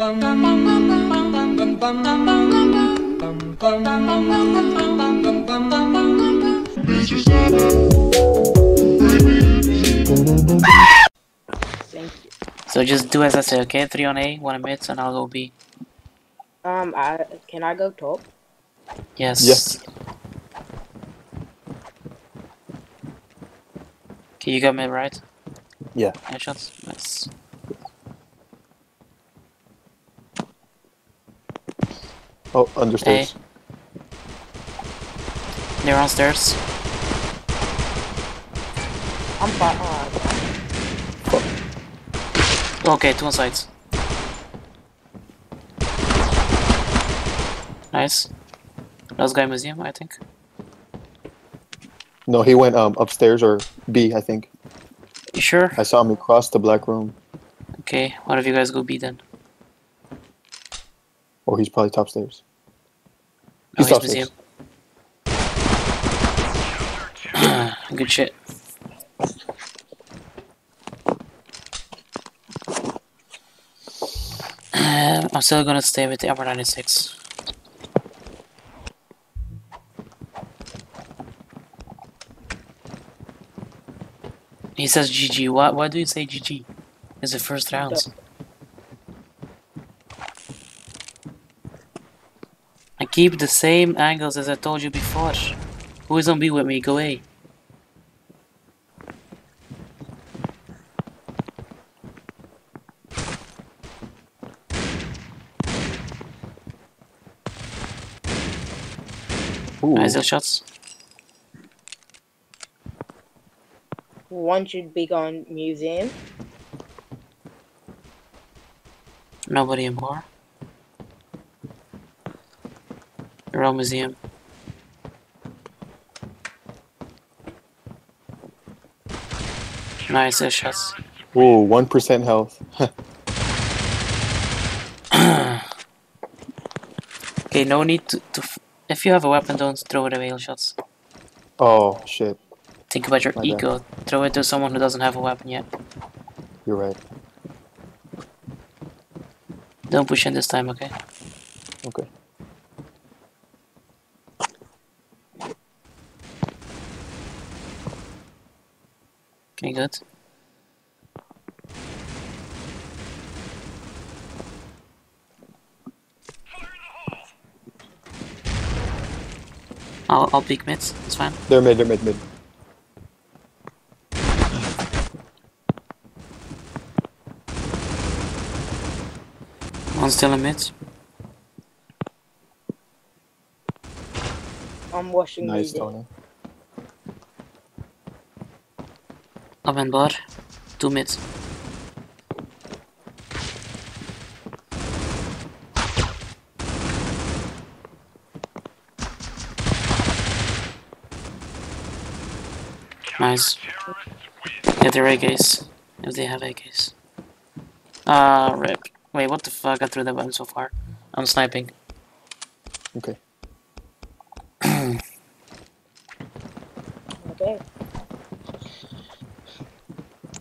Thank you. So just do as I say, okay? Three on A, one on mid, and I'll go B. Um, I can I go top? Yes. Yes. Okay, you got mid right? Yeah. Headshots? Nice. Oh, understairs. They're on stairs. I'm fine. Uh, Okay, two on sides. Nice. Last guy museum, I think. No, he went um upstairs or B, I think. You sure? I saw him across the black room. Okay, one of you guys go B then. Or he's probably top stairs. He's he's upstairs. museum. Good shit. Um, I'm still gonna stay with the upper 96. He says GG. Why, why do you say GG? It's the first round. I keep the same angles as I told you before. Who is on B with me? Go A. Ooh. Nice little shots. one should be gone museum. Nobody in Real museum. Nice shots. Ooh, one percent health. Okay, no need to, to. If you have a weapon, don't throw it away. Shots. oh shit, Think about your My bad. ego. Throw it to someone who doesn't have a weapon yet. you're right. Don't push in this time, okay? Okay. Okay, good. I'll, I'll peek mid, it's fine. They're mid, they're mid, mid. One still in mid. I'm washing Nice. Tony. And bar. Two mid. Nice. Get their AKs. If they have AKs. Ah, rip. Wait, what the fuck? I threw the weapon so far. I'm sniping. Okay.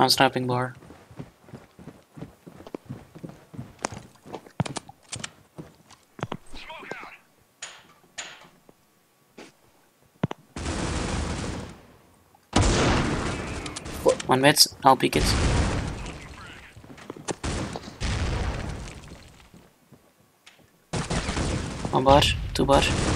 I'm sniping bar. One mid, I'll peek it. One bar, two bar.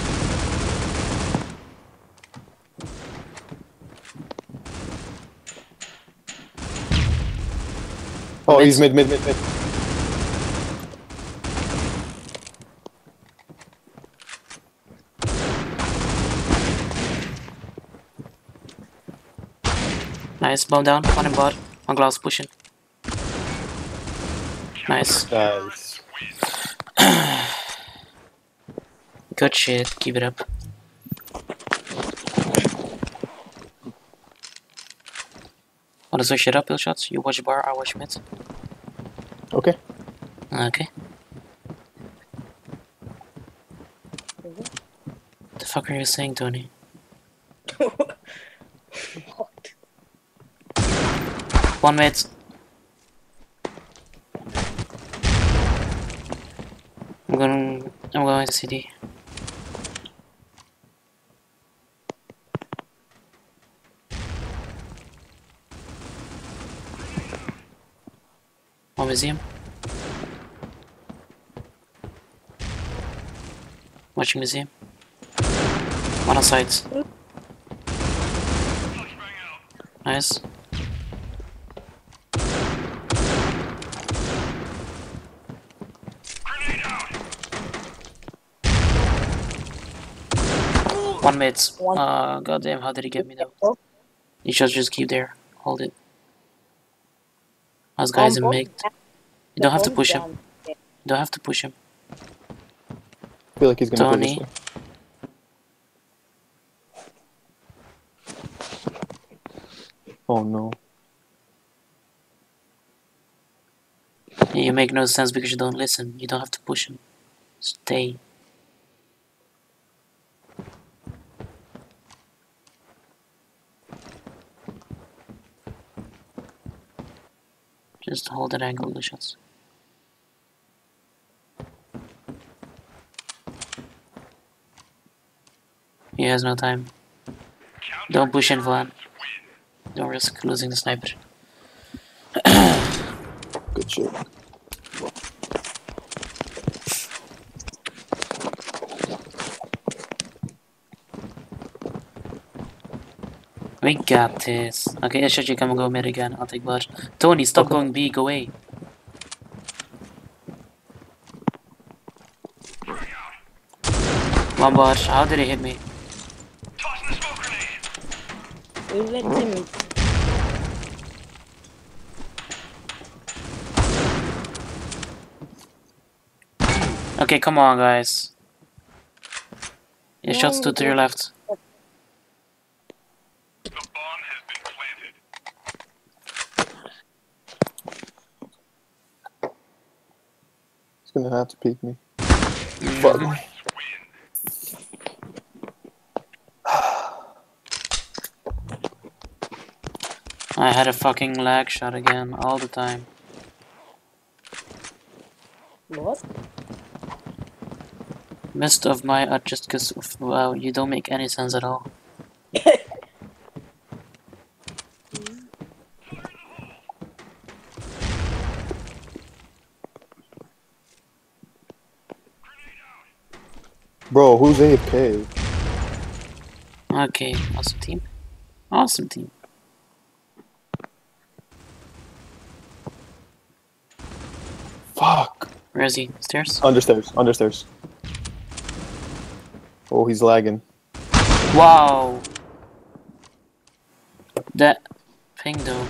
Oh, Mid. he's mid, mid, mid, mid. Nice, bomb down, one in bar, one glass pushing. Nice. Nice. Good shit, keep it up. Wanna switch it up, Bill shots? You watch bar, I watch mid. Okay. Okay. What the fuck are you saying, Tony? what? One mid. I'm going. I'm going to CT. One museum. Watching museum. One on sides. Nice. One mid. One. Uh, goddamn, how did he get me though? You should just keep there. Hold it. Us guys in mid. the You don't have to push him. You don't have to push him. I feel like he's gonna go this Tony. way. Oh no. You make no sense because you don't listen. You don't have to push him. Stay. Just hold that angle, Lucius. He has no time. Don't push in, Vlad. Don't risk losing the sniper. Good shit. We got this. Okay, I should you come and go mid again. I'll take Blood. Tony, stop Okay. going B, go away. One bot, how did he hit me? We let him. Okay, come on, guys. Yeah, No, shots two to your left. Gonna have to peek me. Fuck. I had a fucking lag shot again, all the time. What? Missed of my uh, just cause wow, you don't make any sense at all. Bro, who's AFK? Okay, awesome team. Awesome team. Fuck. Where is he? Stairs? Understairs, understairs. Oh, he's lagging. Wow! That ping though.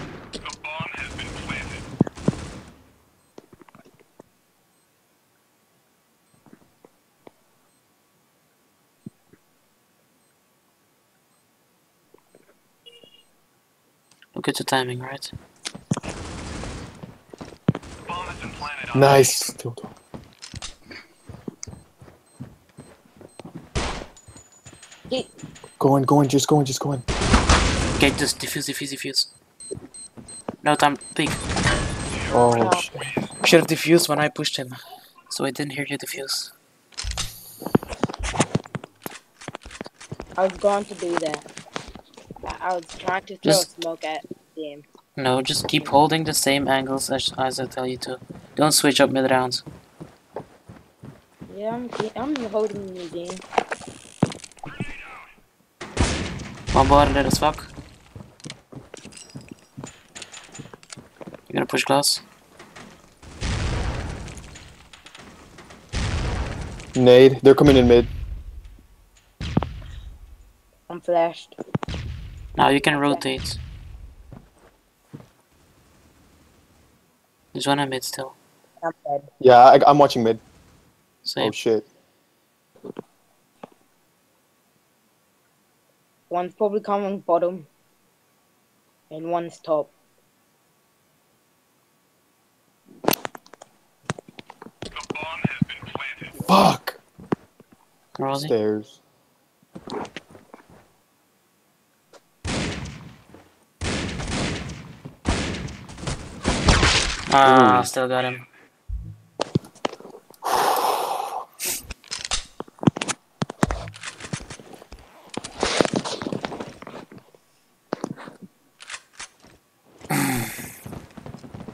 Look at the timing, right? Nice. Tilto. He, Go in, go in, just go in, just go in. Okay, just defuse, defuse, defuse. No time, peek. Oh, No. shit. Should have defused when I pushed him. So I didn't hear you defuse. I was going to do that. I, I was trying to throw Just- smoke at him. No, just keep holding the same angles as, as I tell you to. Don't switch up mid rounds. Yeah, I'm, I'm holding the game. One bar, let us fuck. You gonna push glass? Nade. They're coming in mid. I'm flashed. Now you can rotate. There's one in mid still. I'm dead. Yeah, I, I'm watching mid. Same. Oh shit. One's probably coming bottom. And one's top. Fuck. Rosie? Stairs. Ah, uh, still got him.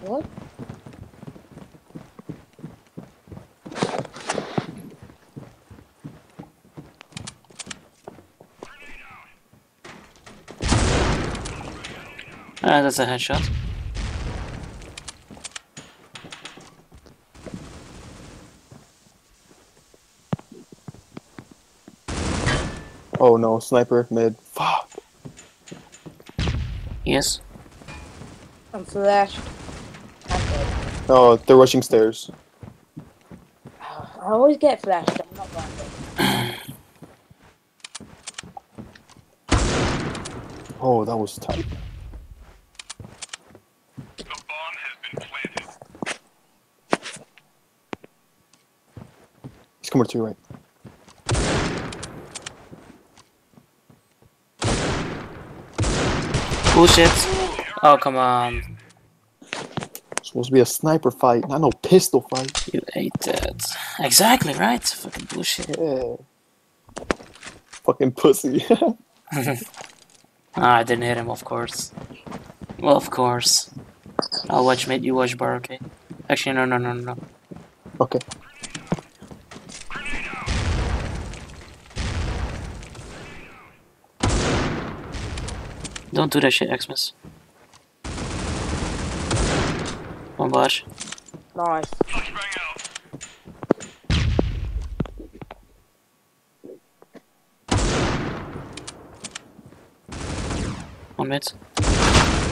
what? Ah, that's a headshot. Oh no, sniper mid. Fuck. Yes. I'm flashed. I'm. Oh, they're rushing stairs. I always get flashed. I'm not random. Oh, that was tight. The bomb has been planted. He's coming to your right. Bullshit. Oh, come on. supposed to be a sniper fight, not no pistol fight. You ate that. Exactly, right? Fucking bullshit. Yeah. Fucking pussy. Ah, I didn't hit him, of course. Well, of course. I'll watch mid, you watch bar, okay? Actually, no, no, no, no. okay. Don't do that shit, Xmas. One bash. Nice. One mid.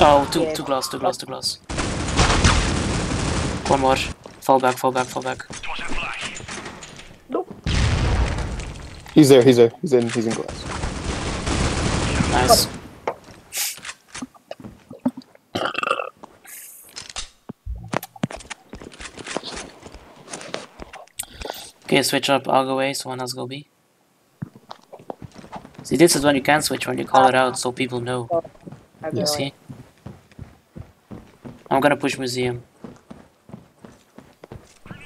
Oh, two, Yeah. two glass, two glass, two glass. One more. Fall back, fall back, fall back. It was a flash. He's there, he's there. He's in he's in glass. Nice. Okay, switch up, I'll go A, someone else go B. See, this is when you can switch, when you call it out, so people know. You see? I'm gonna push museum.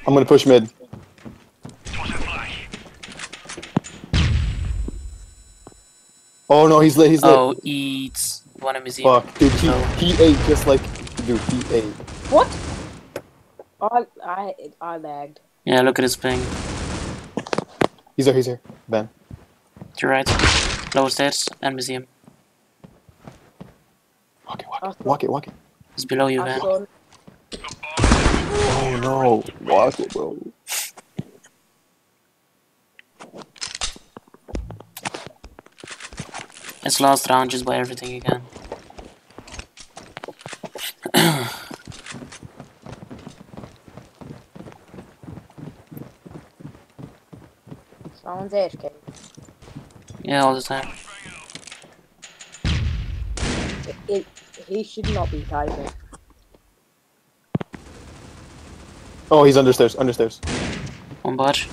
I'm gonna push mid. It was a flash. Oh no, he's lit, he's lit. Oh, eats one in museum. Fuck, dude, he, No. he ate just like, dude, he ate. What? I I I lagged. Yeah, look at his ping. He's there, he's here. Ben. To your right. Lower stairs and museum. Walk it, walk it, walk it, walk it. It's below you, I man. saw The bomb has been Oh no, walk it, bro. It's last round, just buy everything you can. Someone's AFK. Yeah, all the time. It, it, he should not be typing. Oh, he's understairs, understairs. One barge.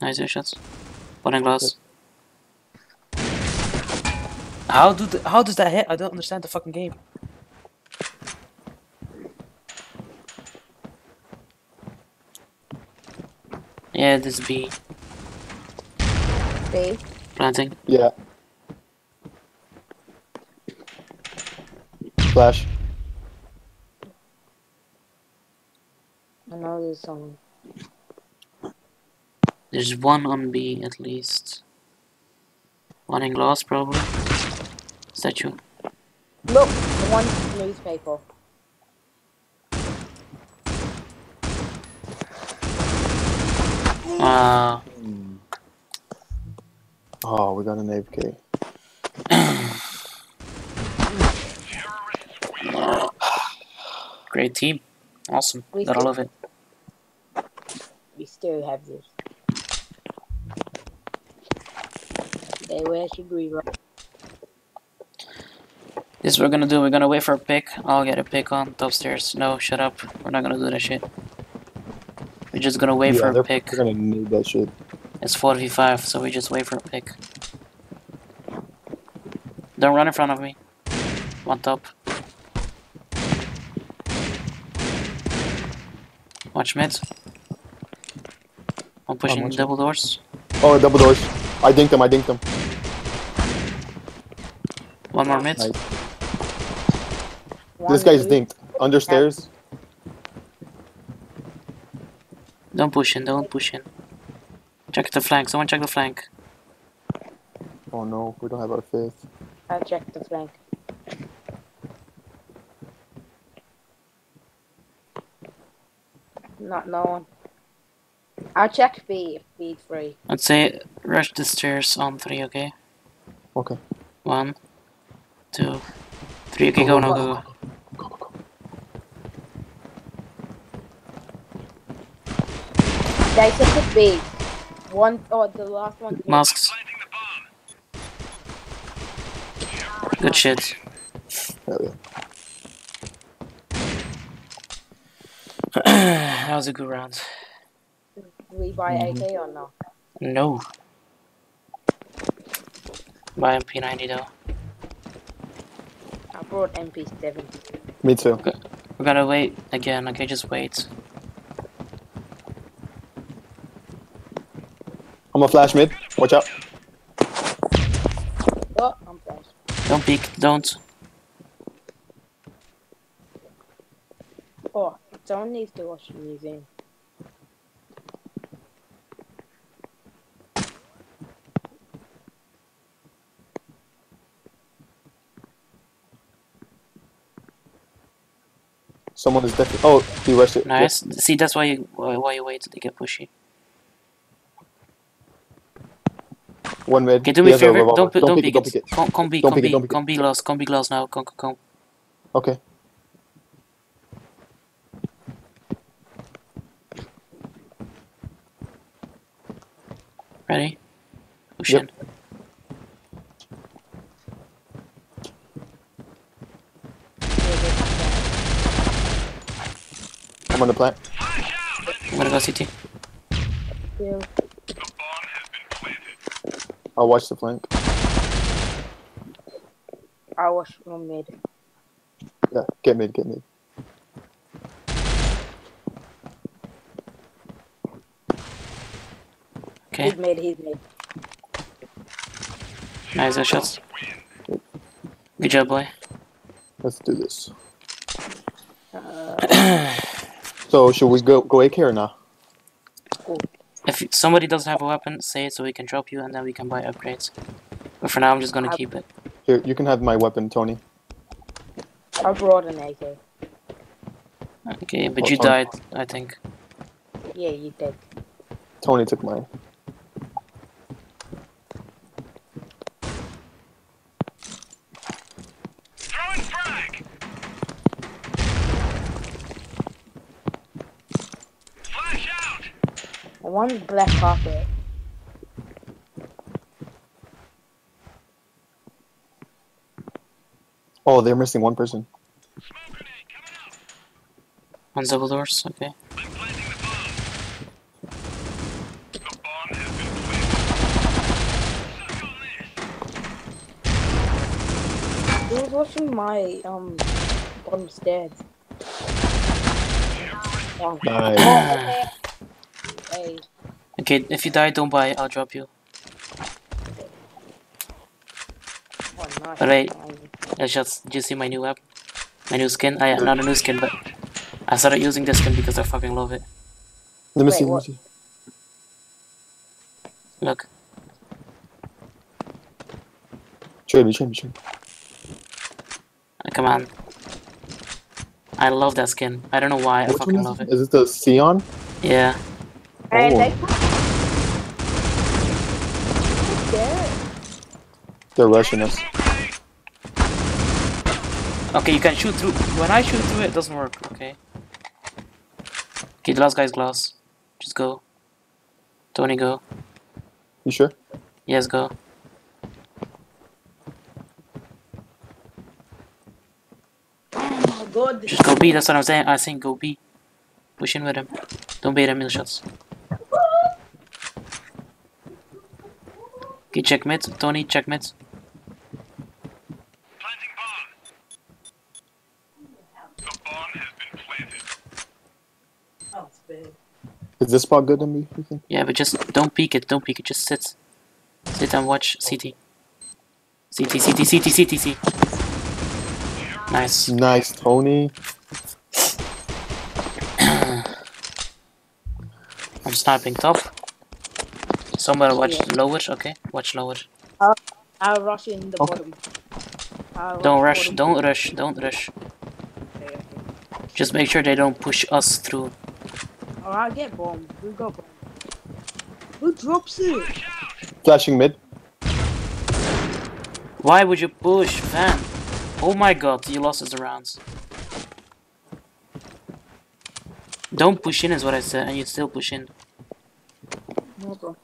Nice shots. One in glass. How do the, how does that hit? I don't understand the fucking game. Yeah, this B B? planting. Yeah. Flash. I know there's someone. There's one on B at least. One in glass probably. Statue. Look, one newspaper. Uh, Oh, we got an AFK. terrorists win. great team. Awesome. We Gotta did- love it. We still have this. They where should we run? This we're gonna do. We're gonna wait for a pick. I'll get a pick on top stairs. No, shut up. We're not gonna do that shit. We're just gonna wait yeah, for they're, a pick. they're gonna need that shit. It's 4v5, so we just wait for a pick. Don't run in front of me. One top. Watch mid. I'm pushing watching. double doors. Oh, double doors. I dinked them, I dinked them. One more mid. Nice. This guy's news- Under Understairs. Don't push in, don't push in. Check the flank. Someone check the flank. Oh no, we don't have our fifth. I'll check the flank. Not knowing. I'll check B if B's free. I'd say rush the stairs on three, okay? Okay. One, two, three. Okay, go now, go, go. Go, go, go. Guys, look at B. One, oh, the last one. Masks. Planting the bomb. Good shit. Hell yeah. that was a good round. We buy AK mm-hmm. or not? No. Buy MP90 though. I brought MP7. Me too. We gotta wait again. Okay, just wait. I'm a flash mid. Watch out. Oh, I'm flash. Don't peek. Don't. Oh, someone needs to watch the museum. Someone is definitely. Oh, he rushed it. Nice. See, that's why you why, why you wait. They get pushy. One mid. Okay, do me a favor. Don't pe- don't peek peek Don't it. peek it. Come come be Don't come peek it, be don't peek it. come be glass. Come be glass now. Come come come. Okay. Ready? Push in. I'm on the plant. I'm gonna go CT. Yeah. The bomb has been planted. I'll watch the flank. I watch one mid. Yeah, get mid, get mid. Okay. He's mid, he's mid. Nice that shots. Good job, boy. Let's do this. Uh, So should we go go AK or not? Cool. If somebody doesn't have a weapon, say it so we can drop you, and then we can buy upgrades. But for now, I'm just gonna I- keep it. Here, you can have my weapon, Tony. I brought an AK. Okay, but Oh, you sorry. died, I think. Yeah, you did. Tony took mine. Throwing frag. Flash out. One black carpet. Oh, they're missing one person. Smoke grenade coming up. On double doors, okay. I'm planting the bomb. The bomb has been planted. Suck on this. Who was watching my um bottom stairs? Oh, Nice. Okay. If you die, don't buy, I'll drop you. oh, nice. Alright. Yeah, shots. Did you see my new app, My new skin? I am not a new skin, but I started using this skin because I fucking love it. Let me Wait, see. Let me what? see. Look, Trade me, trade me, trade me. uh, come on. I love that skin. I don't know why, I fucking love is it. it? Is it the Sion? Yeah. Oh. they there. They're rushing us. Okay, you can shoot through. When I shoot through it, it doesn't work, okay? Okay, the last guy's glass. Just go. Tony, go. You sure? Yes, go. Oh my god. Just go B, that's what I'm saying. I think go B. Push in with him. Don't bait him in shots. Okay, check mid. Tony, check mid. Planting bomb. The bomb has been planted. Is this spot good to me? You think? Yeah, but just don't peek it. Don't peek it. Just sit. Sit and watch CT. CT, CT, CT, CT, CT. Nice. Nice, Tony. I'm sniping top. Somebody watch Yeah. lower. Okay, watch lower. I'll rush in the Okay. bottom. I'll Don't rush. bottom. Don't rush. Don't rush. Okay, okay. Just make sure they don't push us through. Oh, I'll get bomb. Who got bomb? Who drops it? Flashing mid. Why would you push, Van? Oh my god, you lost us the rounds. Don't push in is what I said, and you still push in. No, bro.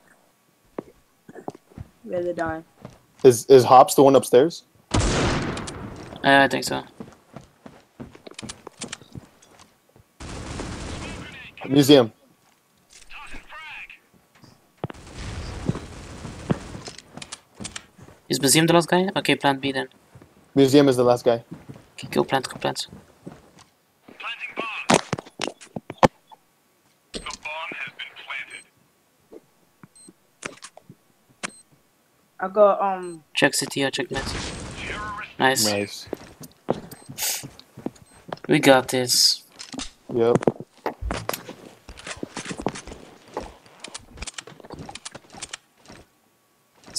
Die? Is is Hops the one upstairs? Uh, I think so. Museum. Is museum the last guy? Okay, plant B then. Museum is the last guy. Okay, go plant, go plant. Planting bomb. The bomb has been planted. I got um. Check CT, I check mid. Nice. Nice. We got this. Yep.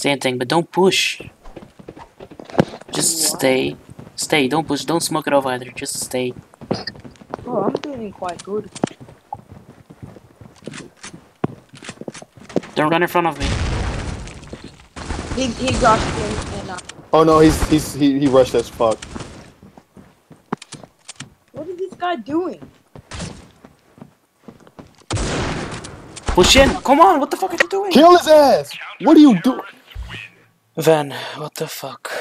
Same thing, but don't push. Just Why? stay. Stay, don't push, don't smoke it off either, just stay. Oh, I'm doing quite good. Don't run in front of me. He he rushed in and uh, Oh no, he's he's he, he rushed as fuck. what is this guy doing? Push in! Come on, what the fuck are you doing? Kill his ass! What are you doing? Van, what the fuck?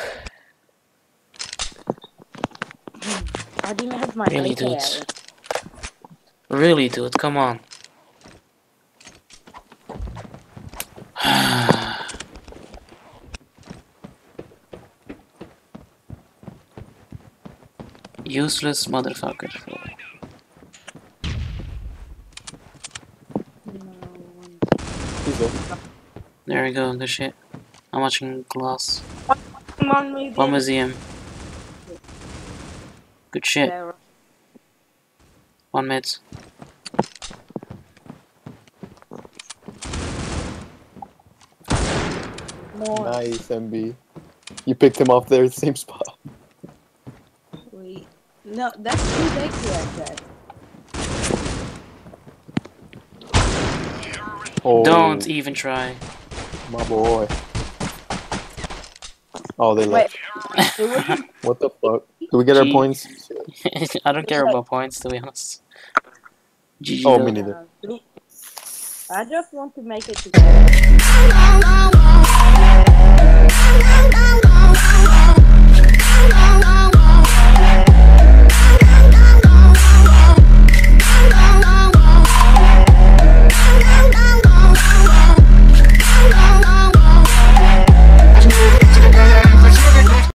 I didn't have my Really, dude? arrow. Really, dude, come on. Useless motherfucker. There. There we go, good shit. I'm watching glass. Come on, maybe. One museum. Good shit. There. One mid. More. Nice, MB. You picked him off there at the same spot. Wait. No, that's too big like that. Oh, Don't even try. my boy. Oh, they left. what the fuck? Do we get G our points? I don't care about points, to be honest. G oh, me neither. I just want to make it together.